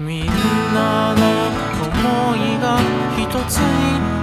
みんなの想いが一つに